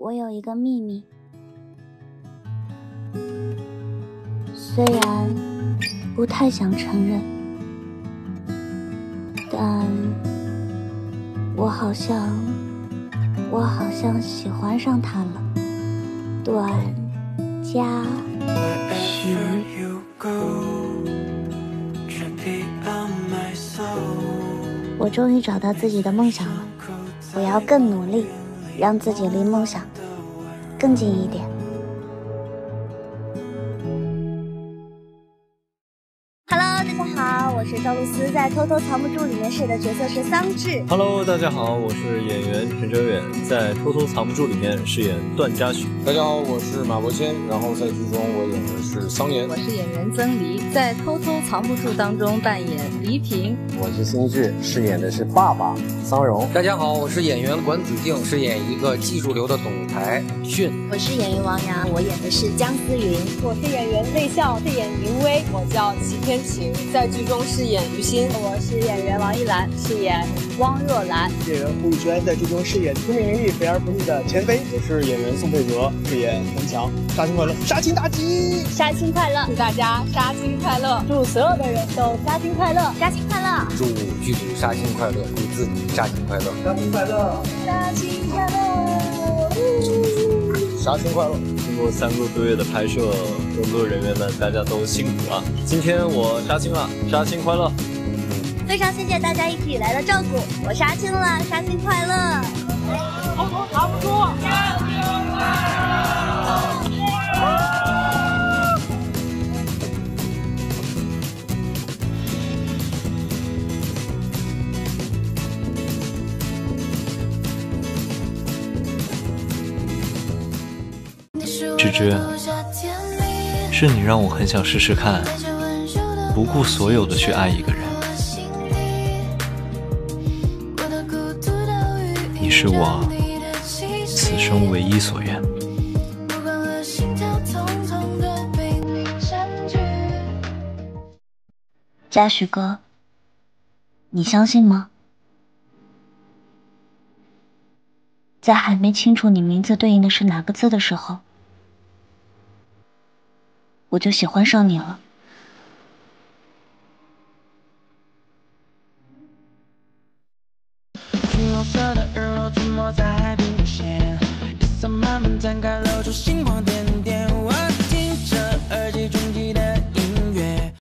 我有一个秘密，虽然不太想承认，但我好像，我好像喜欢上他了。段嘉许，我终于找到自己的梦想了，我要更努力。让自己离梦想更近一点。我是赵露思，在《偷偷藏不住》里面饰演的角色是桑稚。Hello，大家好，我是演员陈哲远，在《偷偷藏不住》里面饰演段嘉许。大家好，我是马伯骞，然后在剧中我演的是桑延。我是演员曾黎，在《偷偷藏不住》当中扮演黎平。我是辛智，饰演的是爸爸桑荣。大家好，我是演员管子敬，饰演一个技术流的总裁迅。我是演员王阳，我演的是姜思云。我是演员内笑，饰演云薇。我叫齐天晴，在剧中饰演于心。我是演员王一兰，饰演汪若兰。演员胡宇轩在剧中饰演聪明伶俐、肥而不腻的钱飞。我是演员宋佩泽，饰演陈强。杀青快乐！杀青大吉！杀青快乐！祝大家杀青快乐！祝所有的人都杀青快乐！杀青快乐！祝剧组杀青快乐！祝自己杀青快乐！杀青快乐！杀青快乐！杀青快乐！经过三个多月的拍摄，工作人员们大家都辛苦了。今天我杀青了，杀青快乐！非常谢谢大家一直以来的照顾，我杀青了，杀青快乐！偷偷藏不住，芝芝，是你让我很想试试看，不顾所有的去爱一个人。你是我此生唯一所愿。嘉许哥，你相信吗？在还没清楚你名字对应的是哪个字的时候。我就喜欢上你了。的在。